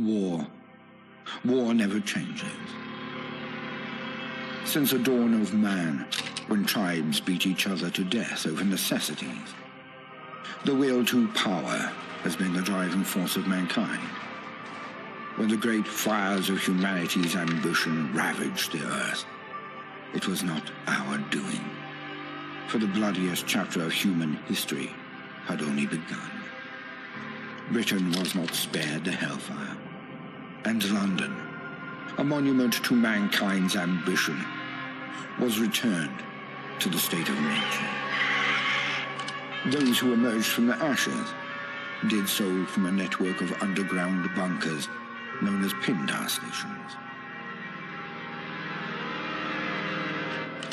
War. War never changes. Since the dawn of man, when tribes beat each other to death over necessities, the will to power has been the driving force of mankind. When the great fires of humanity's ambition ravaged the earth, it was not our doing, for the bloodiest chapter of human history had only begun. Britain was not spared the hellfire, and London, a monument to mankind's ambition, was returned to the state of nature. Those who emerged from the ashes did so from a network of underground bunkers known as Pindar stations.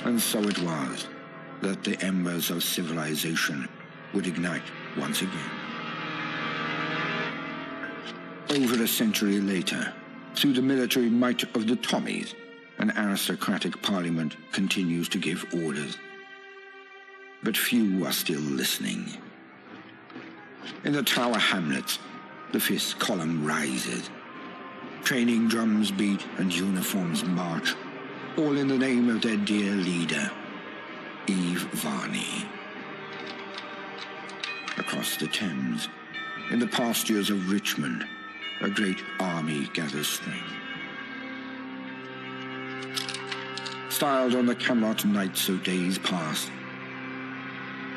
And so it was that the embers of civilization would ignite once again. Over a century later, through the military might of the Tommies, an aristocratic parliament continues to give orders. But few are still listening. In the Tower Hamlets, the fifth column rises, Training drums beat and uniforms march, all in the name of their dear leader, Eve Varney. Across the Thames, in the pastures of Richmond, a great army gathers strength. Styled on the Camelot Knights of days past,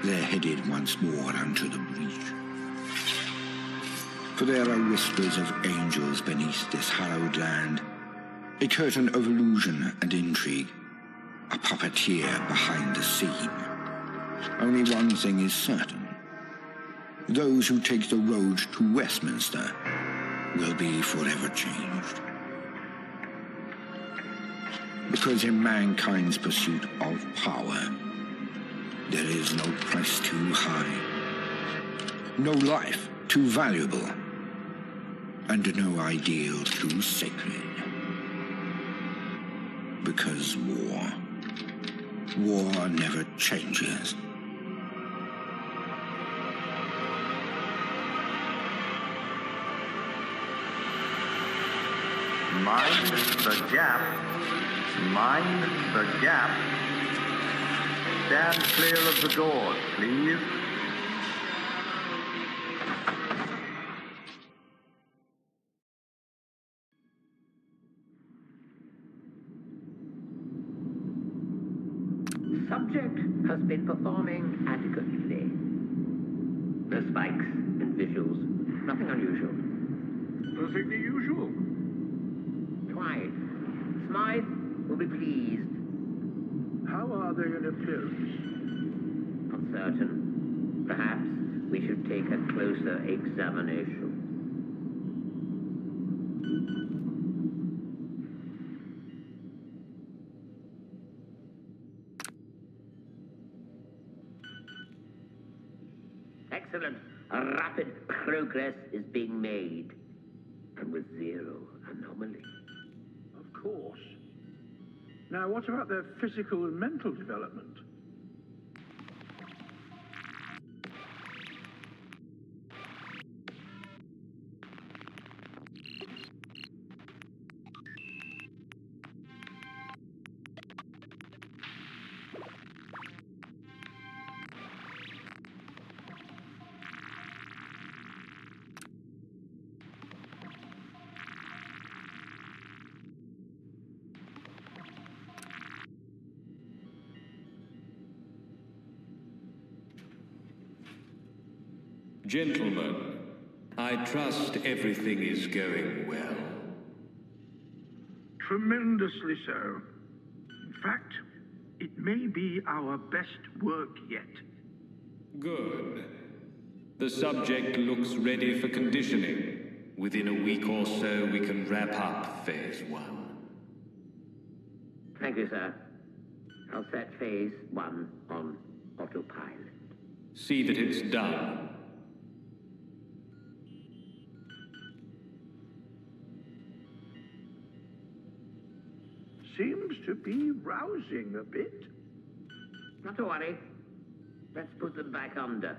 they're headed once more unto the breach for there are whispers of angels beneath this hallowed land, a curtain of illusion and intrigue, a puppeteer behind the scene. Only one thing is certain. Those who take the road to Westminster will be forever changed. Because in mankind's pursuit of power, there is no price too high, no life too valuable and no ideal too sacred. Because war, war never changes. Mind the gap. Mind the gap. Stand clear of the doors, please. subject has been performing adequately. No spikes and visuals. Nothing unusual. Perfectly usual. Quiet. Smythe will be pleased. How are they in appearance? Uncertain. Perhaps we should take a closer examination. Excellent. A Rapid progress is being made. And with zero anomaly. Course. Now, what about their physical and mental development? Gentlemen, I trust everything is going well. Tremendously so. In fact, it may be our best work yet. Good. The subject looks ready for conditioning. Within a week or so, we can wrap up Phase 1. Thank you, sir. I'll set phase one on autopilot. See that it's done. Seems to be rousing a bit. Not to worry. Let's put them back under.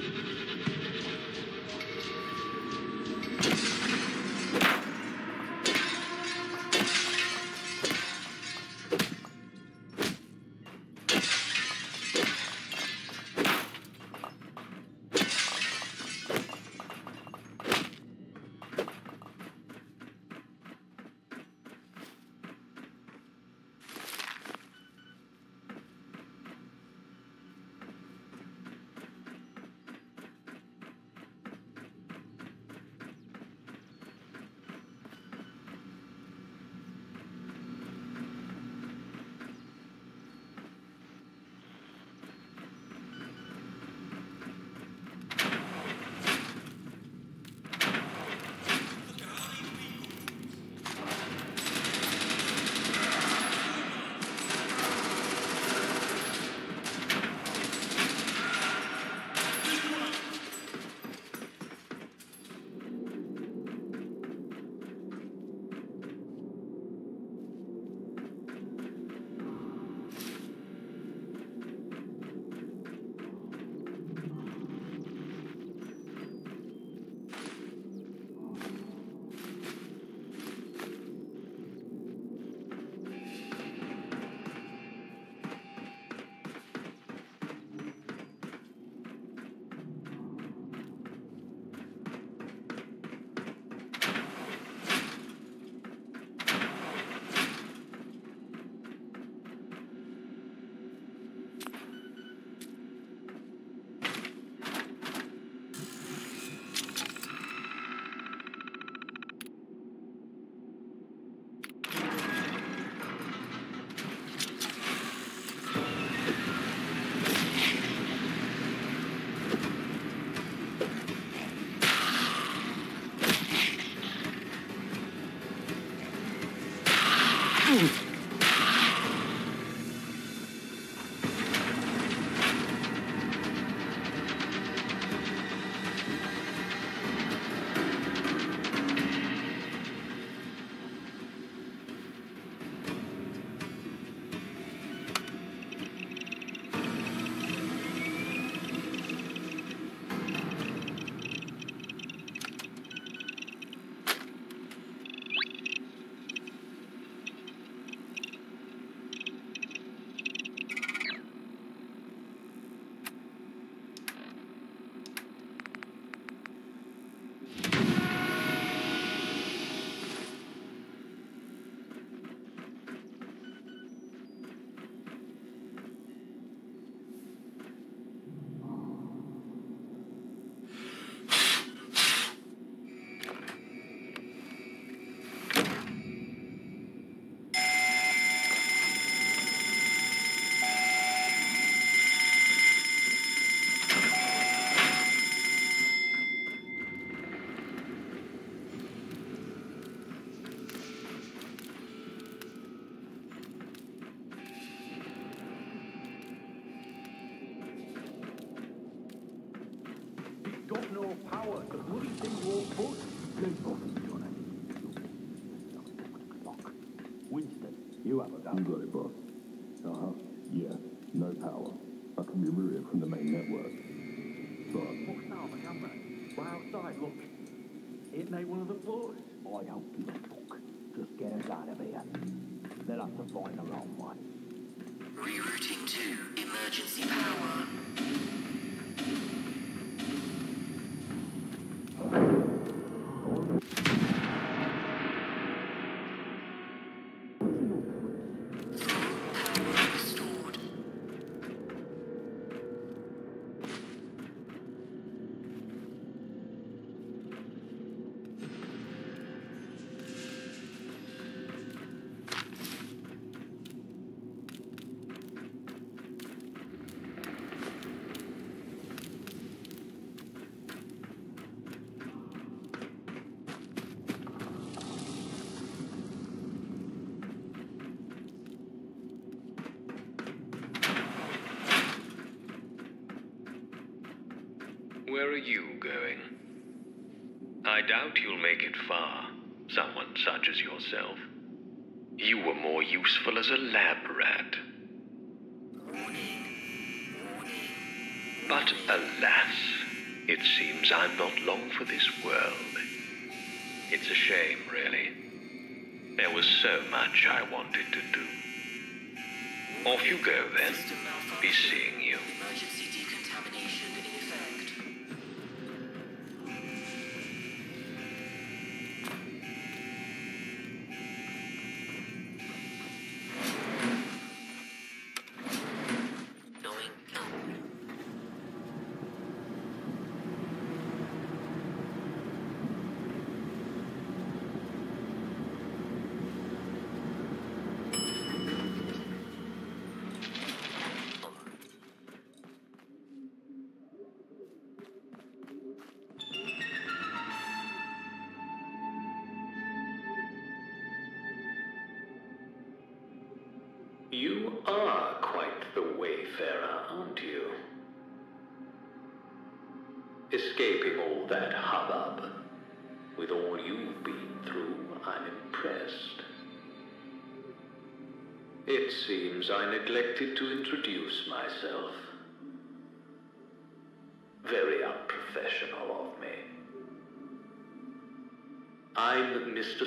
you Winston, you have a go. You got it, boss. Uh-huh. Yeah, no power. I can be rerouted from the main network. But What's now, McCaffrey? We're outside, look. Isn't they one of the boys? I don't give a fuck. Just get us out of here. They'll have to find their own way. Rerouting to emergency. Power restored. Where are you going? I doubt you'll make it far, someone such as yourself. You were more useful as a lab rat. But alas, it seems I'm not long for this world. It's a shame, really. There was so much I wanted to do. Off you go, then. Be seeing the aren't you? Escaping all that hubbub. With all you've been through, I'm impressed. It seems I neglected to introduce myself. Very unprofessional of me. I'm Mr.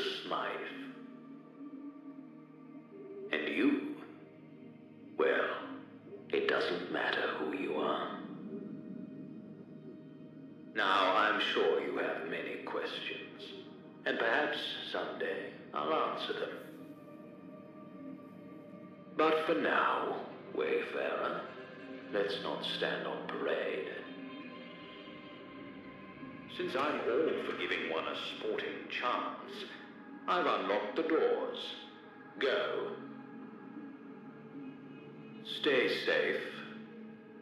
But for now, Wayfarer, let's not stand on parade. Since I'm all for giving one a sporting chance, I've unlocked the doors. Go. Stay safe,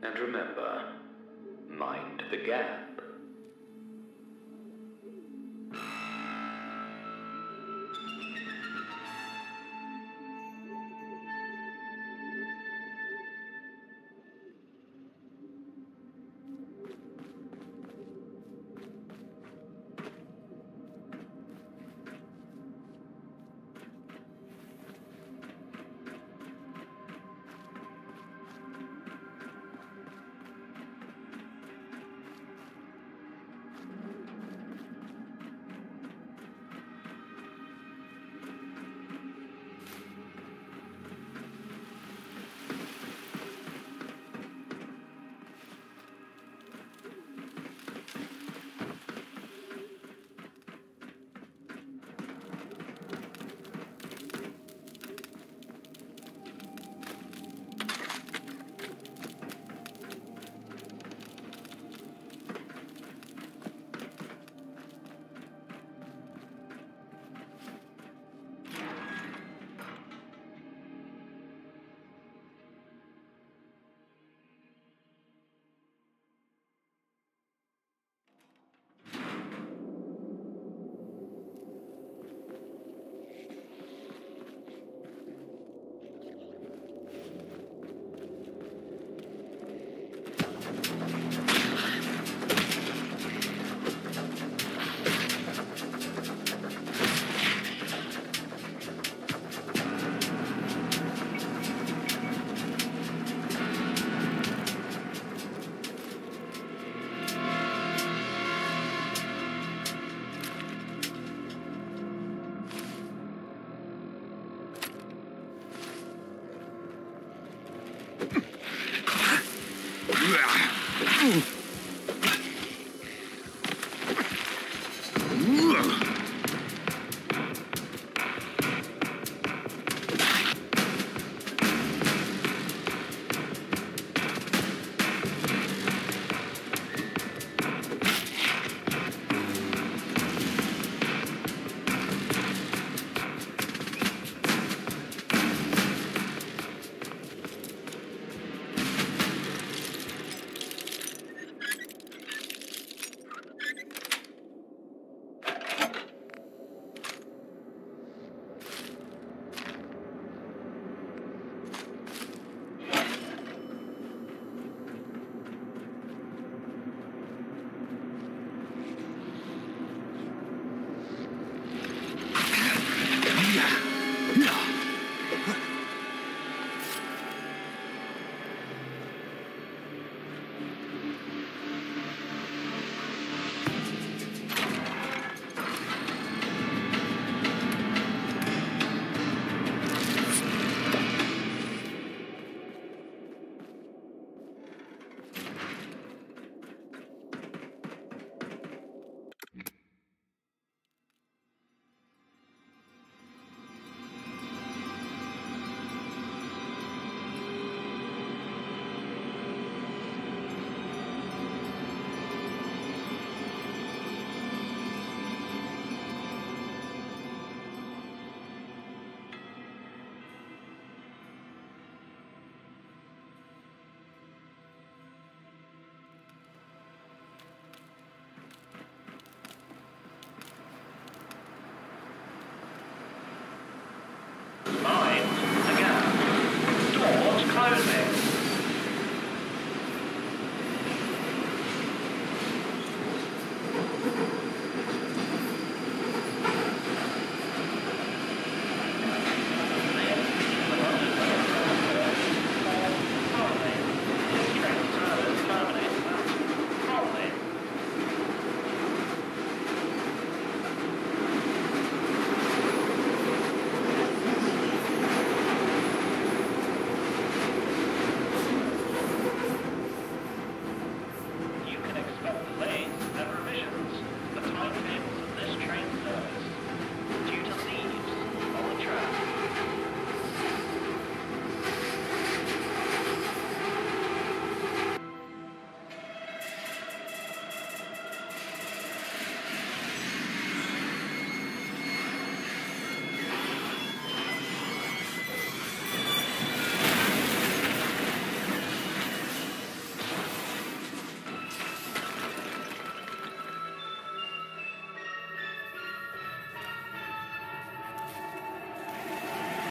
and remember, mind the gap. Ow!